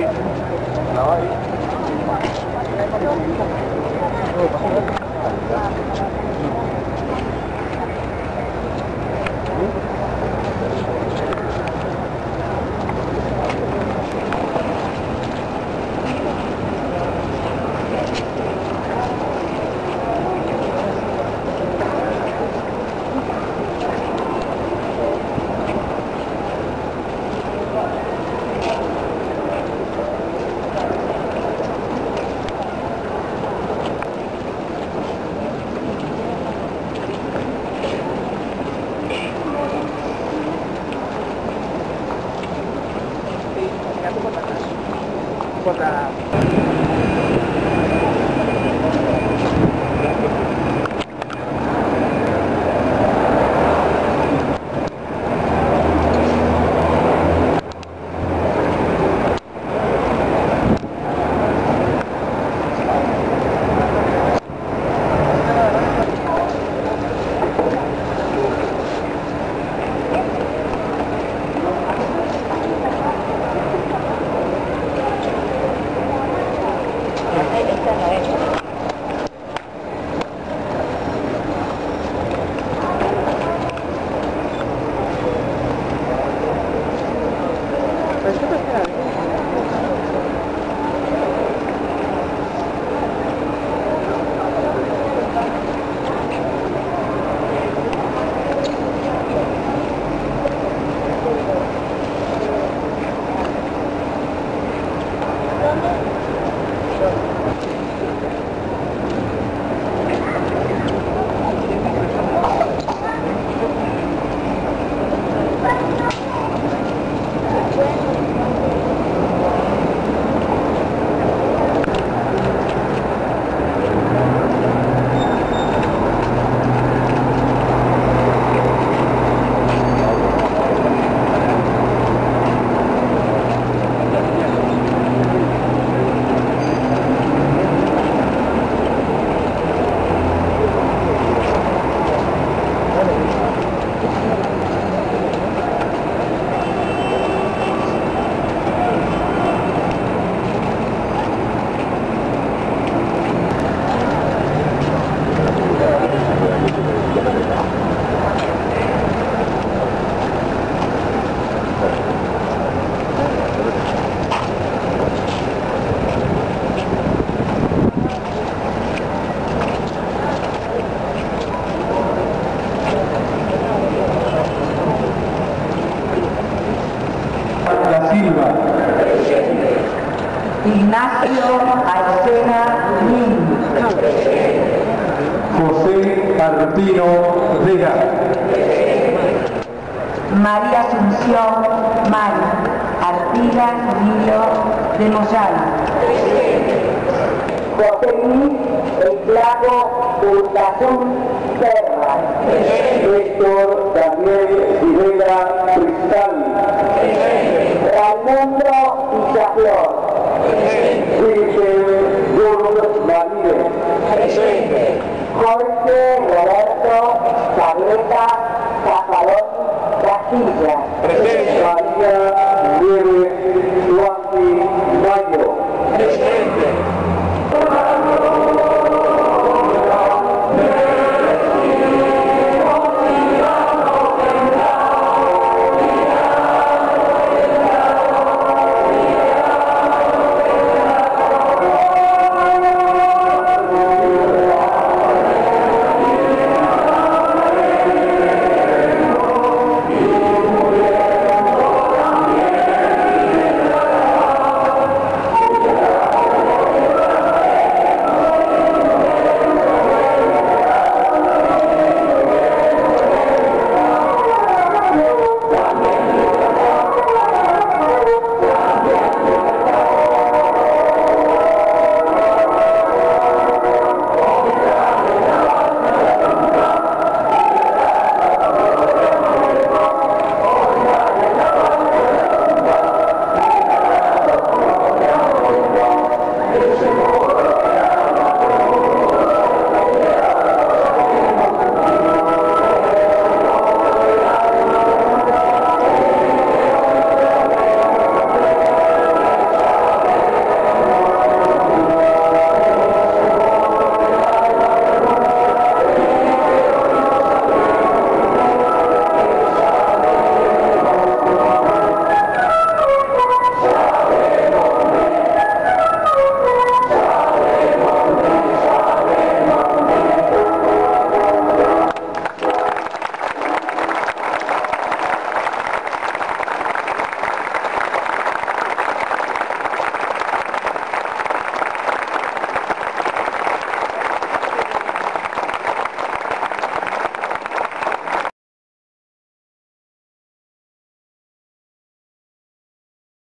rồi. Rồi. água. Yeah. Ignacio Alcena Lin. José Arpino Vega. María Asunción Mari. Artigas Nilo de Moyano. José Luis El Flaco Urtazún Serra. Héctor Daniel Rivera Cristal. Raimundo Villaflor.